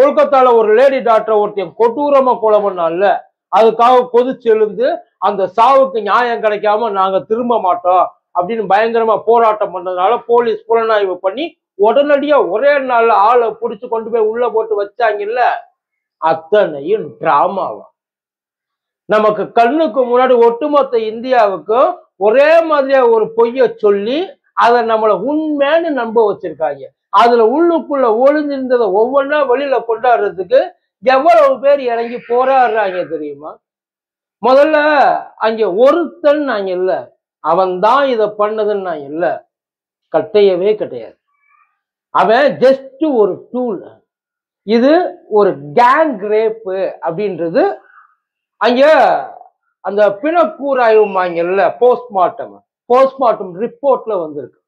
கொல்கத்தால ஒரு lady doctor ஒருத்தன் கொட்டூரமா கொலை பண்ணான்ல அதுக்காக கொதிச்சு எழுந்து அந்த சாவுக்கு நியாயம் கிடைக்காம நாங்க திரும்ப மாட்டோம் அப்படின்னு பயங்கரமா போராட்டம் பண்ணதுனால போலீஸ் புலனாய்வு பண்ணி உடனடியா ஒரே நாள்ல ஆளை புடிச்சு கொண்டு போய் உள்ள போட்டு வச்சாங்கல்ல அத்தனையும் டிராமாவா நமக்கு கண்ணுக்கு முன்னாடி ஒட்டுமொத்த இந்தியாவுக்கும் ஒரே மாதிரியா ஒரு பொய்ய சொல்லி அதை நம்மளை உண்மைன்னு நம்ப வச்சிருக்காங்க. அதுல உள்ளுக்குள்ள ஒளிஞ்சிருந்ததை ஒவ்வொன்றா வெளியில கொண்டாடுறதுக்கு எவ்வளவு பேர் இறங்கி போராடுறாங்க தெரியுமா? முதல்ல அங்க ஒருத்தன் நாங்க இல்ல. அவன் தான் இதை பண்ணதுன்னு நான் இல்ல. கட்டையவே கிடையாது. அவன் ஜஸ்ட் ஒரு டூல் இது ஒரு கேங் ரேப்பு அப்படின்றது அங்க அந்த பிணக்கூறாய்வுமாங்கல்ல போஸ்ட்மார்ட்டம் போஸ்ட்மார்ட்டம் ரிப்போர்ட்ல வந்திருக்கு.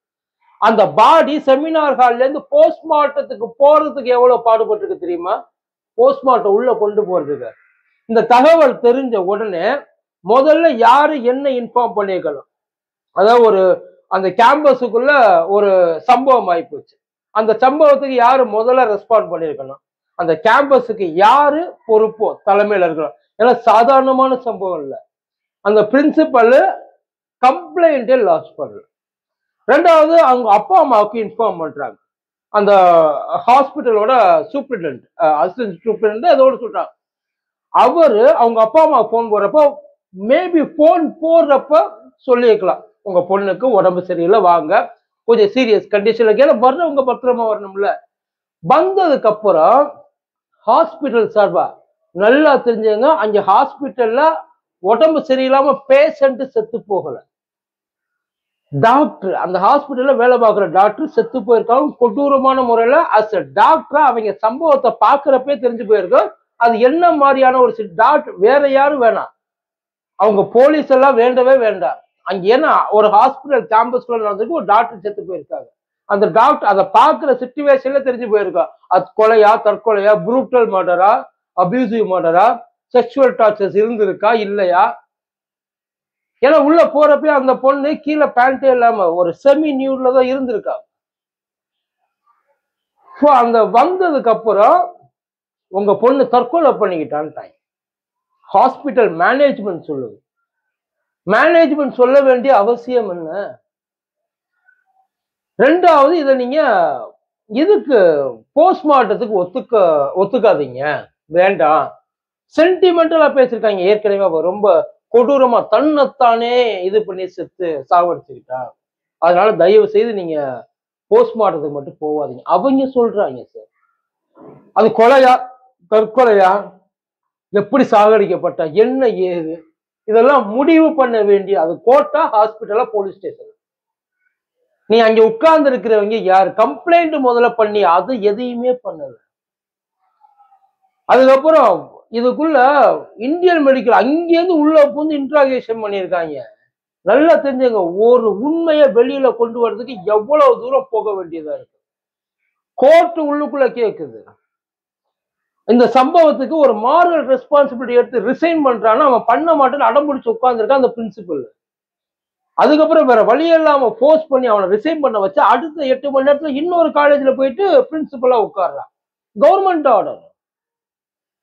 அந்த பாடி செமினார் ஹால்ல இருந்து போஸ்ட்மார்ட்டத்துக்கு போறதுக்கு எவ்வளவு பாடுபட்டிருக்கு தெரியுமா? போஸ்ட்மார்ட்டம் உள்ள கொண்டு போறதுக்கு. இந்த தகவல் தெரிஞ்ச உடனே முதல்ல யாரு என்ன இன்ஃபார்ம் பண்ணியிருக்கணும் அதாவது ஒரு அந்த கேம்பஸுக்குள்ள ஒரு சம்பவம் ஆயிப்போச்சு. அந்த சம்பவத்துக்கு யாரு முதல்ல ரெஸ்பாண்ட் பண்ணியிருக்கணும் அந்த கேம்பஸுக்கு யாரு பொறுப்போ தலைமையில இருக்கணும்? ஏன்னா சாதாரணமான சம்பவம் இல்லை. அந்த பிரின்சிபல் கம்ப்ளைண்டே லாஸ் பண்ணல ரெண்டாவது அவங்க அப்பா அம்மாவுக்கு இன்ஃபார்ம் பண்றாங்க. அந்த ஹாஸ்பிட்டலோட சூப்பரிண்டென்ட் அசிஸ்டன்ட் சூப்பரிண்டென்ட் அதோட சொல்றாங்க. அவரு அவங்க அப்பா அம்மா ஃபோன் போடுறப்போ மேபி ஃபோன் போடுறப்ப சொல்லியிருக்கலாம். உங்க பொண்ணுக்கு உடம்பு சரியில்லை வாங்க. கொஞ்சம் சீரியஸ் கண்டிஷன்ல ஏன்னா வர்றவங்க பத்திரமா வரணும்ல. வந்ததுக்கு அப்புறம் ஹாஸ்பிட்டல் சார்பா நல்லா தெரிஞ்சவங்க அங்க ஹாஸ்பிட்டல்ல உடம்பு சரியில்லாம பேஷண்ட் செத்து போகலை. டாக்டர் அந்த ஹாஸ்பிட்டல்ல வேலை பார்க்குற டாக்டர் செத்து போயிருக்காங்க. கொடூரமான முறையில அஸ் அ டாக்டர் அவங்க சம்பவத்தை பார்க்கறப்பே தெரிஞ்சு போயிருக்கோம் அது என்ன மாதிரியான ஒரு டாக்டர் வேற யாரும் வேணாம். அவங்க போலீஸ் எல்லாம் வேண்டவே வேண்டாம். அங்க ஏன்னா ஒரு ஹாஸ்பிட்டல் கேம்பஸ்குள்ள நடந்திருக்கு ஒரு டாக்டர் செத்து போயிருக்காங்க. அந்த டாக்டர் அதை பார்க்குற சுச்சுவேஷன்ல தெரிஞ்சு போயிருக்கா. அது கொலையா தற்கொலையா ப்ரூட்டல் மர்டரா அபியூசிவ் மர்டரா செக்ஷுவல் டார்ச்சர்ஸ் இருந்திருக்கா இல்லையா? ஏன்னா உள்ள போறப்ப அந்த பொண்ணு கீழே பேண்டே இல்லாம ஒரு செமி நியூட்ல தான் இருந்திருக்கா. ஸோ அந்த வந்ததுக்கு அப்புறம் உங்க பொண்ணு தற்கொலை பண்ணிக்கிட்டான்ட்டாங்க ஹாஸ்பிட்டல் மேனேஜ்மெண்ட் சொல்லுது. மேனேஜ்மெண்ட் சொல்ல வேண்டிய அவசியம் என்ன? ரெண்டாவது இதை நீங்க இதுக்கு போஸ்ட்மார்ட்டத்துக்கு ஒத்துக்க ஒத்துக்காதீங்க. வேண்டாம். சென்டிமெண்டலா பேசியிருக்காங்க. ஏற்கனவே ரொம்ப கொடூரமா தன்னைத்தானே இது பண்ணி செத்து சாவடிச்சுக்கிட்டா அதனால தயவு செய்து நீங்க போஸ்ட்மார்ட்டத்துக்கு மட்டும் போவாதீங்க. அவங்க சொல்றாங்க சார் அது கொலையா? தற்கொலையா? எப்படி சாகடிக்கப்பட்டா? என்ன ஏது? இதெல்லாம் முடிவு பண்ண வேண்டிய அது கோட்டா ஹாஸ்பிட்டலா போலீஸ் ஸ்டேஷன் நீ அங்க உட்கார்ந்து இருக்கிறவங்க யார்? கம்ப்ளைண்ட் முதல்ல பண்ணி அது எதையுமே பண்ணல. அதுக்கப்புறம் இதுக்குள்ள இந்தியன் மெடிக்கல் அங்கேருந்து உள்ள புந்து இன்ட்ராகேஷன் பண்ணியிருக்காங்க. நல்லா தெரிஞ்சுங்க ஒரு உண்மையை வெளியில கொண்டு வர்றதுக்கு எவ்வளவு தூரம் போக வேண்டியதா இருக்கு. கோர்ட் உள்ளுக்குள்ள கேக்குது. இந்த சம்பவத்துக்கு ஒரு மாரல் ரெஸ்பான்சிபிலிட்டி எடுத்து ரிசைன் பண்றான்னா அவன் பண்ண மாட்டேன்னு அடம்பிடிச்சு உட்கார்ந்துருக்கான் அந்த பிரின்சிபல் அதுக்கப்புறம் வேற வழி இல்லாம ஃபோர்ஸ் பண்ணி அவனை ரிசைன் பண்ண வச்சு அடுத்த எட்டு மணி நேரத்துல இன்னொரு காலேஜ்ல போயிட்டு பிரின்சிபலா உட்கார்றான். கவர்மெண்ட் ஆர்டர்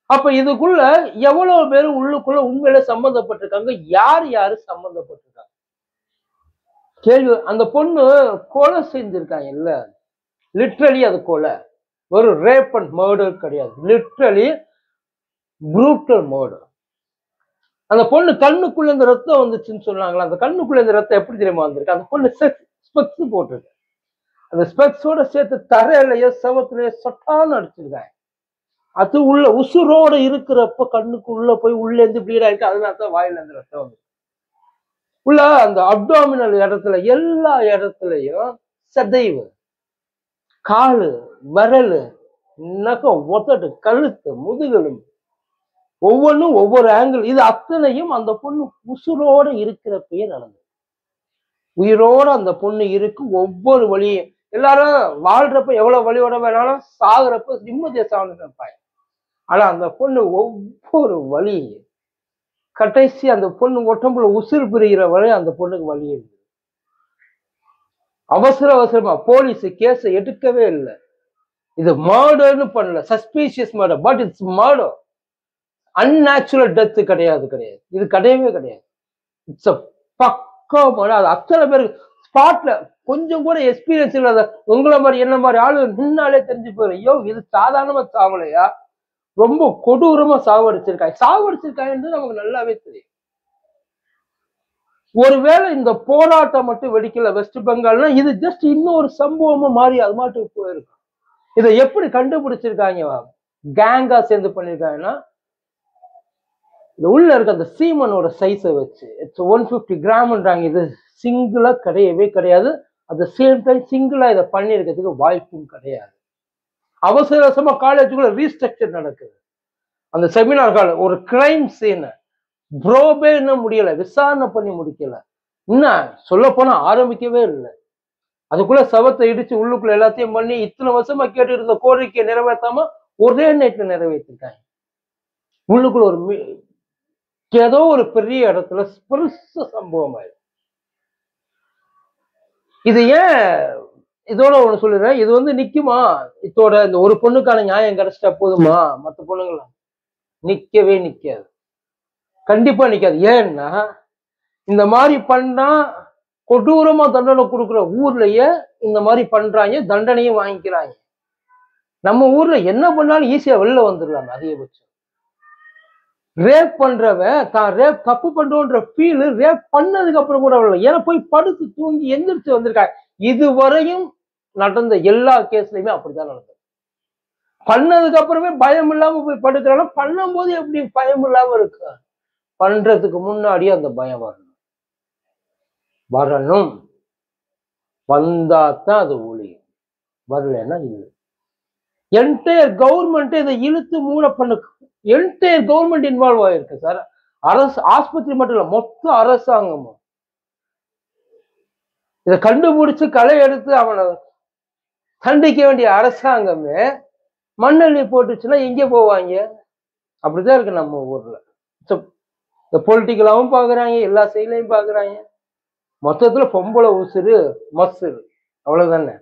அப்ப இதுக்குள்ள எவ்வளவு பேர் உள்ளுக்குள்ள உண்மையில சம்பந்தப்பட்டிருக்காங்க? யார் யாரு சம்பந்தப்பட்டிருக்காங்க? கேள்வி அந்த பொண்ணு கொலை செஞ்சிருக்காங்க இல்ல. லிட்ரலி அது கொலை. ஒரு ரேப் அண்ட் மர்டர் கிடையாது. லிட்ரலி ப்ரூட்டல் மர்டர் அந்த பொண்ணு கண்ணுக்குள்ள இந்த ரத்தம் வந்துச்சுன்னு சொன்னாங்களா? அந்த கண்ணுக்குள்ள இந்த ரத்தம் எப்படி தெரியுமா வந்திருக்கு? அந்த பொண்ணு ஸ்பெக்ஸ் போட்டிருக்கு. அந்த ஸ்பெக்ஸோட சேர்த்து தரையிலயோ செவத்துலயோ சொட்டான்னு அடிச்சிருக்காங்க. அது உள்ள உசுரோட இருக்கிறப்ப கண்ணுக்கு உள்ள போய் உள்ள இருந்து ப்ளீட் ஆயிட்டு அதனால தான் வாயில இருந்து ரத்தம் வந்து உள்ள அந்த அப்டாமினல் இடத்துல எல்லா இடத்துலயும் சதைவு காலு விரல் நகம் ஒத்தட்டு கழுத்து முதுகெலும்பு ஒவ்வொன்றும் ஒவ்வொரு ஆங்கிள் இது அத்தனையும் அந்த பொண்ணு உசுரோட இருக்கிறப்பயே நடந்தது. உயிரோட அந்த பொண்ணு இருக்கு ஒவ்வொரு வழியும் எல்லாரும் வாழ்றப்ப எவ்வளவு வழியோட வேணாலும் சாகுறப்ப நிம்மதியா சாகணும்னு நினைப்பாங்க. ஆனா அந்த பொண்ணு ஒவ்வொரு வழி கடைசி அந்த பொண்ணு உடம்புல உசுறு பிரிகிற வரை அந்த பொண்ணுக்கு வழி இருக்கு. அவசர அவசரமா போலீஸ் கேஸை எடுக்கவே இல்லை. இது மர்டர்னு பண்ணல. Suspicious murder but it's murder unnatural death கிடையாது கிடையாது. இது கிடையவே கிடையாது. இட்ஸ் அ பக்கா அது அத்தனை பேருக்கு ஸ்பாட்ல கொஞ்சம் கூட எக்ஸ்பீரியன்ஸ் இல்லாத உங்களை மாதிரி என்ன மாதிரி ஆளு நின்னாலே தெரிஞ்சு போயிடும் ஐயோ இது சாதாரணமா சாவலையா? ரொம்ப கொடூரமா சாவடிச்சிருக்காங்க. சாவடிச்சிருக்காங்கன்னு நமக்கு நல்லாவே தெரியும். ஒருவேளை இந்த போராட்டம் மட்டும் வெடிக்கல வெஸ்ட் பெங்கால்னா இது ஜஸ்ட் இன்னொரு சம்பவமா மாறி அது மாட்டுக்கு போயிருக்கும் இதை எப்படி கண்டுபிடிச்சிருக்காங்க? கேங்கா சேர்ந்து பண்ணிருக்காங்கன்னா இந்த உள்ள இருக்க அந்த சீமனோட சைஸை வச்சு இட்ஸ் ஒன் ஃபிஃப்டி கிராம்ன்றாங்க இது. சிங்கிளா கிடையவே கிடையாது. அட் த சேம் டைம் சிங்கிளா இதை பண்ணியிருக்கிறதுக்கு வாய்ப்பும் கிடையாது. அவசர அவசரமா காலேஜுக்குள்ள ரீஸ்ட்ரக்சர் நடக்குது. அந்த செமினார் கால ஒரு கிரைம் சீனை ப்ரோபே இன்னும் முடியல விசாரணை பண்ணி முடிக்கல. என்ன? சொல்ல போனால் ஆரம்பிக்கவே இல்லை. அதுக்குள்ள சவத்தை இடிச்சு உள்ளுக்குள்ள எல்லாத்தையும் பண்ணி இத்தனை வருஷமா கேட்டு இருந்த கோரிக்கையை நிறைவேற்றாம ஒரே நைட்ல நிறைவேற்றிருக்காங்க. உள்ளுக்குள்ள ஒரு ஏதோ ஒரு பெரிய இடத்துல பெருச சம்பவம் ஆயிடுச்சு. இது ஏன் இதோட ஒண்ணு சொல்லிடுறேன் இது வந்து நிக்குமா? இதோட இந்த ஒரு பொண்ணுக்கான நியாயம் கிடைச்சிட்டா போதுமா? மற்ற பொண்ணுங்களா? நிக்கவே நிக்காது. கண்டிப்பா நிக்காது. ஏன்னா இந்த மாதிரி பண்ணா கொடூரமா தண்டனை கொடுக்குற ஊர்லயே இந்த மாதிரி பண்றாங்க தண்டனையும் வாங்கிக்கிறாங்க. நம்ம ஊர்ல என்ன பண்ணாலும் ஈஸியா வெளில வந்துடலாம் அதிகபட்சம். ரேப் பண்றவன் தான் ரேப் தப்பு பண்றோன்ற ஃபீல் ரேப் பண்ணதுக்கு அப்புறம் கூட வரல. ஏன்னா போய் படுத்து தூங்கி எந்திரிச்சு வந்திருக்காங்க. இதுவரையும் நடந்த எல்லா கேஸ்லயுமே அப்படித்தான் நடந்தது. பண்ணதுக்கு அப்புறமே பயம் இல்லாம போய் படுக்கிறானா? பண்ணும் போது எப்படி பயம் இல்லாம இருக்கு? பண்றதுக்கு முன்னாடியே அந்த பயம் வரணும். வரணும். வந்தா தான் அது ஒழியும். வரலைன்னா இல்லை. என்டையர் கவர்மெண்ட் இதை இழுத்து மூட பண்ணு என்டையர் கவர்மெண்ட் இன்வால்வ் ஆயிருக்கு சார் அரசு ஆஸ்பத்திரி மட்டும் இல்ல மொத்த அரசாங்கமும். இதை கண்டுபிடிச்சு களை எடுத்து அவனை தண்டிக்க வேண்டிய அரசாங்கமே மண்ணெண்ணி போட்டுச்சுன்னா எங்கே போவாங்க. அப்படிதான் இருக்கு நம்ம ஊர்ல. இந்த பொலிட்டிக்கலாவும் பாக்குறாங்க எல்லா சைட்லயும் பாக்குறாங்க. மொத்தத்துல பொம்பளை உசுறு மசுறு. அவ்வளவுதானே?